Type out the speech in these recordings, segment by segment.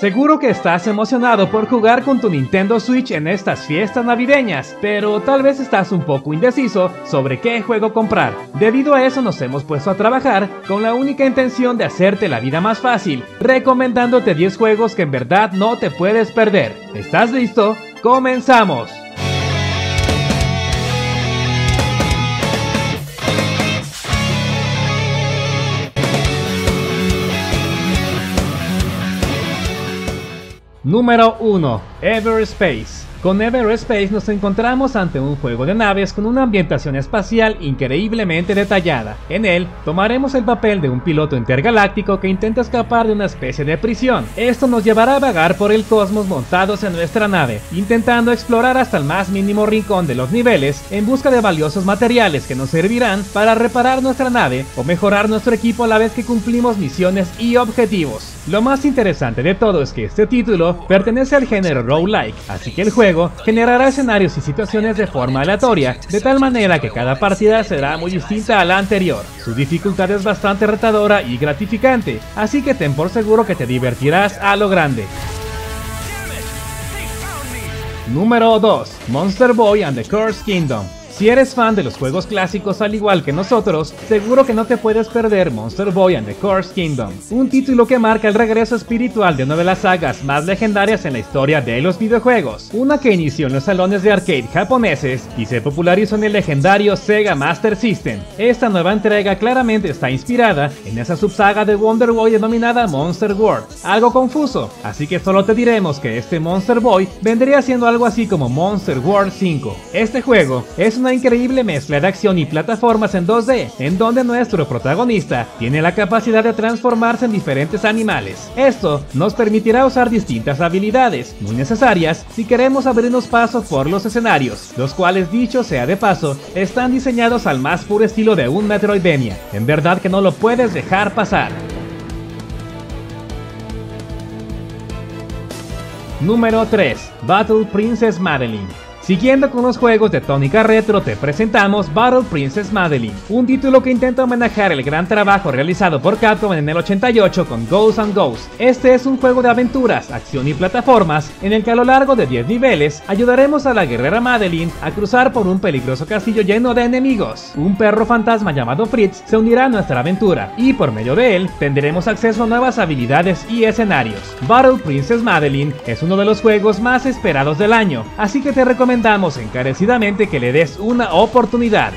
Seguro que estás emocionado por jugar con tu Nintendo Switch en estas fiestas navideñas, pero tal vez estás un poco indeciso sobre qué juego comprar. Debido a eso nos hemos puesto a trabajar con la única intención de hacerte la vida más fácil, recomendándote 10 juegos que en verdad no te puedes perder. ¿Estás listo? ¡Comenzamos! Número 1. Everspace. Con Everspace nos encontramos ante un juego de naves con una ambientación espacial increíblemente detallada. En él, tomaremos el papel de un piloto intergaláctico que intenta escapar de una especie de prisión. Esto nos llevará a vagar por el cosmos montados en nuestra nave, intentando explorar hasta el más mínimo rincón de los niveles en busca de valiosos materiales que nos servirán para reparar nuestra nave o mejorar nuestro equipo a la vez que cumplimos misiones y objetivos. Lo más interesante de todo es que este título pertenece al género roguelike, así que el juego generará escenarios y situaciones de forma aleatoria, de tal manera que cada partida será muy distinta a la anterior. Su dificultad es bastante retadora y gratificante, así que ten por seguro que te divertirás a lo grande. Número 2. Monster Boy and the Cursed Kingdom si eres fan de los juegos clásicos al igual que nosotros, seguro que no te puedes perder Monster Boy and the Cursed Kingdom, un título que marca el regreso espiritual de una de las sagas más legendarias en la historia de los videojuegos, una que inició en los salones de arcade japoneses y se popularizó en el legendario Sega Master System. Esta nueva entrega claramente está inspirada en esa subsaga de Wonder Boy denominada Monster World, algo confuso, así que solo te diremos que este Monster Boy vendría siendo algo así como Monster World 5. Este juego es una increíble mezcla de acción y plataformas en 2D, en donde nuestro protagonista tiene la capacidad de transformarse en diferentes animales. Esto nos permitirá usar distintas habilidades, muy necesarias si queremos abrirnos paso por los escenarios, los cuales dicho sea de paso, están diseñados al más puro estilo de un Metroidvania. En verdad que no lo puedes dejar pasar. Número 3. Battle Princess Madeline Siguiendo con los juegos de Tónica Retro, te presentamos Battle Princess Madeline, un título que intenta homenajear el gran trabajo realizado por Capcom en el 88 con Ghosts and Ghosts. Este es un juego de aventuras, acción y plataformas, en el que a lo largo de 10 niveles ayudaremos a la guerrera Madeline a cruzar por un peligroso castillo lleno de enemigos. Un perro fantasma llamado Fritz se unirá a nuestra aventura, y por medio de él tendremos acceso a nuevas habilidades y escenarios. Battle Princess Madeline es uno de los juegos más esperados del año, así que te recomiendo recomendamos encarecidamente que le des una oportunidad.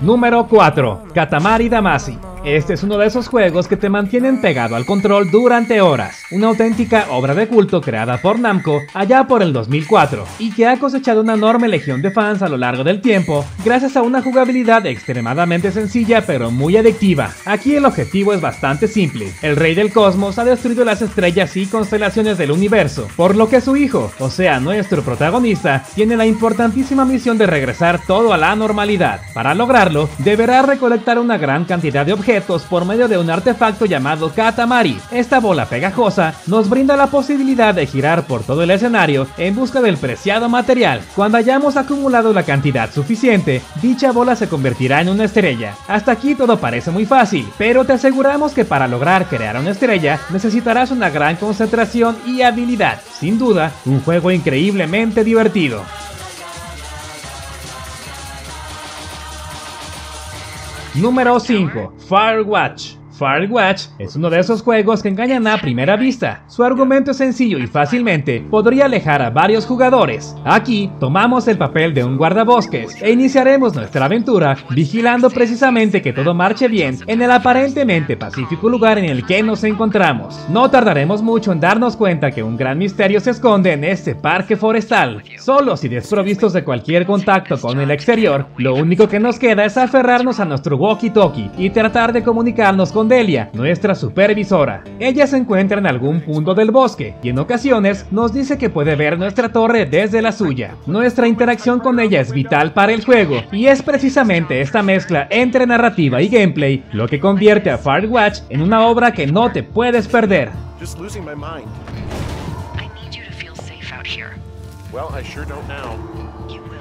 Número 4. Katamari Damacy este es uno de esos juegos que te mantienen pegado al control durante horas, una auténtica obra de culto creada por Namco allá por el 2004 y que ha cosechado una enorme legión de fans a lo largo del tiempo gracias a una jugabilidad extremadamente sencilla pero muy adictiva. Aquí el objetivo es bastante simple, el rey del cosmos ha destruido las estrellas y constelaciones del universo, por lo que su hijo, o sea nuestro protagonista, tiene la importantísima misión de regresar todo a la normalidad. Para lograrlo, deberá recolectar una gran cantidad de objetos por medio de un artefacto llamado Katamari. Esta bola pegajosa nos brinda la posibilidad de girar por todo el escenario en busca del preciado material. Cuando hayamos acumulado la cantidad suficiente, dicha bola se convertirá en una estrella. Hasta aquí todo parece muy fácil, pero te aseguramos que para lograr crear una estrella necesitarás una gran concentración y habilidad. Sin duda, un juego increíblemente divertido. Número 5. Firewatch. Firewatch es uno de esos juegos que engañan a primera vista. Su argumento es sencillo y fácilmente podría alejar a varios jugadores. Aquí tomamos el papel de un guardabosques e iniciaremos nuestra aventura vigilando precisamente que todo marche bien en el aparentemente pacífico lugar en el que nos encontramos. No tardaremos mucho en darnos cuenta que un gran misterio se esconde en este parque forestal. Solos y desprovistos de cualquier contacto con el exterior, lo único que nos queda es aferrarnos a nuestro walkie-talkie y tratar de comunicarnos con Delia, nuestra supervisora. Ella se encuentra en algún punto del bosque y en ocasiones nos dice que puede ver nuestra torre desde la suya. Nuestra interacción con ella es vital para el juego y es precisamente esta mezcla entre narrativa y gameplay lo que convierte a Firewatch en una obra que no te puedes perder. Well, I sure don't now.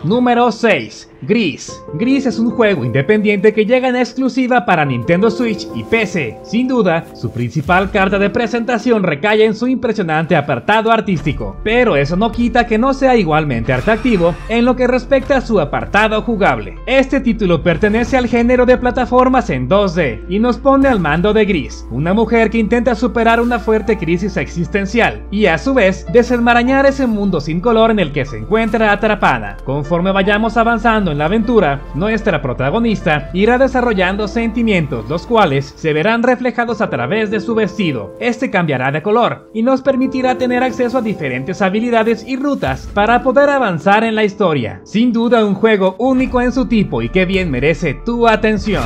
Número 6. Gris. Gris es un juego independiente que llega en exclusiva para Nintendo Switch y PC. Sin duda, su principal carta de presentación recae en su impresionante apartado artístico, pero eso no quita que no sea igualmente atractivo en lo que respecta a su apartado jugable. Este título pertenece al género de plataformas en 2D y nos pone al mando de Gris, una mujer que intenta superar una fuerte crisis existencial y a su vez desenmarañar ese mundo sin color en el que se encuentra atrapada. Conforme vayamos avanzando en la aventura, nuestra protagonista irá desarrollando sentimientos, los cuales se verán reflejados a través de su vestido. Este cambiará de color y nos permitirá tener acceso a diferentes habilidades y rutas para poder avanzar en la historia. Sin duda un juego único en su tipo y que bien merece tu atención.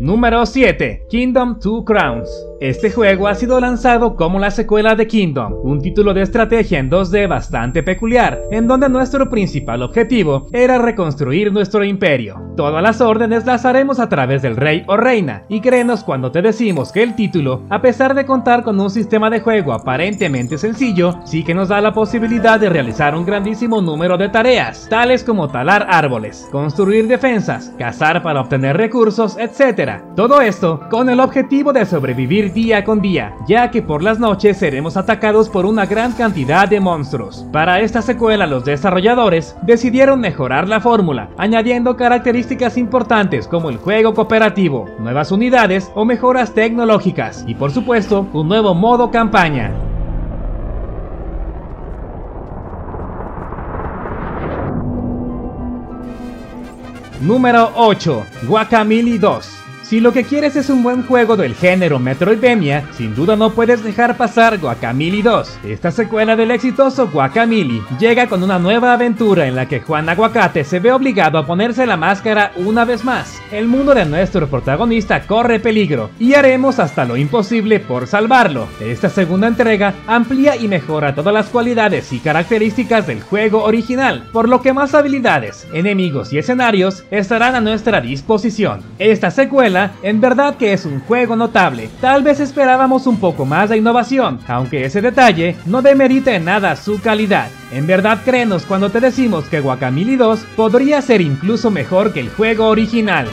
Número 7. Kingdom Two Crowns. Este juego ha sido lanzado como la secuela de Kingdom, un título de estrategia en 2D bastante peculiar, en donde nuestro principal objetivo era reconstruir nuestro imperio. Todas las órdenes las haremos a través del rey o reina, y créenos cuando te decimos que el título, a pesar de contar con un sistema de juego aparentemente sencillo, sí que nos da la posibilidad de realizar un grandísimo número de tareas, tales como talar árboles, construir defensas, cazar para obtener recursos, etc. Todo esto con el objetivo de sobrevivir día con día, ya que por las noches seremos atacados por una gran cantidad de monstruos. Para esta secuela los desarrolladores decidieron mejorar la fórmula, añadiendo características importantes como el juego cooperativo, nuevas unidades o mejoras tecnológicas, y por supuesto un nuevo modo campaña. Número 8. Guacamole 2 si lo que quieres es un buen juego del género Metroidvania, sin duda no puedes dejar pasar Guacamole 2. Esta secuela del exitoso Guacamole llega con una nueva aventura en la que Juan Aguacate se ve obligado a ponerse la máscara una vez más. El mundo de nuestro protagonista corre peligro y haremos hasta lo imposible por salvarlo. Esta segunda entrega amplía y mejora todas las cualidades y características del juego original, por lo que más habilidades, enemigos y escenarios estarán a nuestra disposición. Esta secuela en verdad que es un juego notable. Tal vez esperábamos un poco más de innovación, aunque ese detalle no demerita en nada su calidad. En verdad créenos cuando te decimos que Guacamole 2 podría ser incluso mejor que el juego original.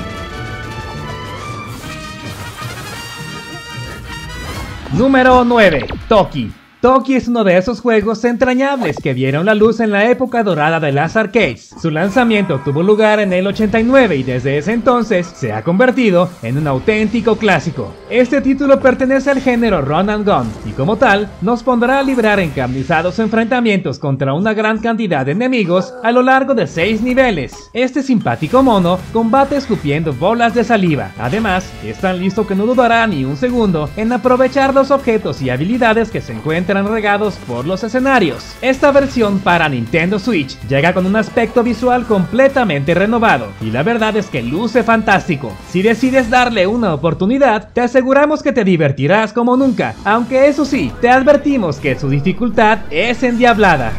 Número 9. Toki Toki es uno de esos juegos entrañables que vieron la luz en la época dorada de las arcades. Su lanzamiento tuvo lugar en el 89 y desde ese entonces se ha convertido en un auténtico clásico. Este título pertenece al género Run and Gun y como tal nos pondrá a librar encarnizados enfrentamientos contra una gran cantidad de enemigos a lo largo de 6 niveles. Este simpático mono combate escupiendo bolas de saliva. Además, es tan listo que no dudará ni un segundo en aprovechar los objetos y habilidades que se encuentran regados por los escenarios. Esta versión para Nintendo Switch llega con un aspecto visual completamente renovado y la verdad es que luce fantástico. Si decides darle una oportunidad, te aseguramos que te divertirás como nunca, aunque eso sí, te advertimos que su dificultad es endiablada.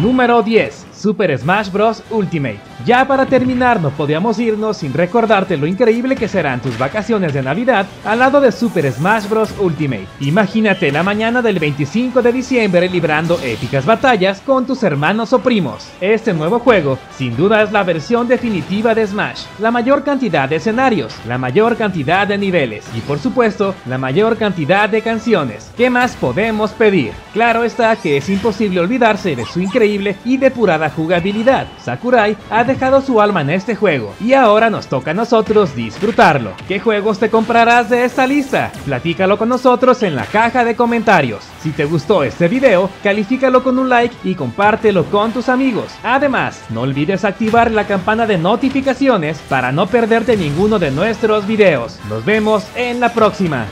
Número 10. Super Smash Bros. Ultimate. Ya para terminar, no podíamos irnos sin recordarte lo increíble que serán tus vacaciones de Navidad al lado de Super Smash Bros. Ultimate. Imagínate la mañana del 25 de diciembre librando épicas batallas con tus hermanos o primos. Este nuevo juego, sin duda, es la versión definitiva de Smash. La mayor cantidad de escenarios, la mayor cantidad de niveles y, por supuesto, la mayor cantidad de canciones. ¿Qué más podemos pedir? Claro está que es imposible olvidarse de su increíble y depurada jugabilidad. Sakurai ha dejado su alma en este juego y ahora nos toca a nosotros disfrutarlo. ¿Qué juegos te comprarás de esta lista? Platícalo con nosotros en la caja de comentarios. Si te gustó este video, califícalo con un like y compártelo con tus amigos. Además, no olvides activar la campana de notificaciones para no perderte ninguno de nuestros videos. Nos vemos en la próxima.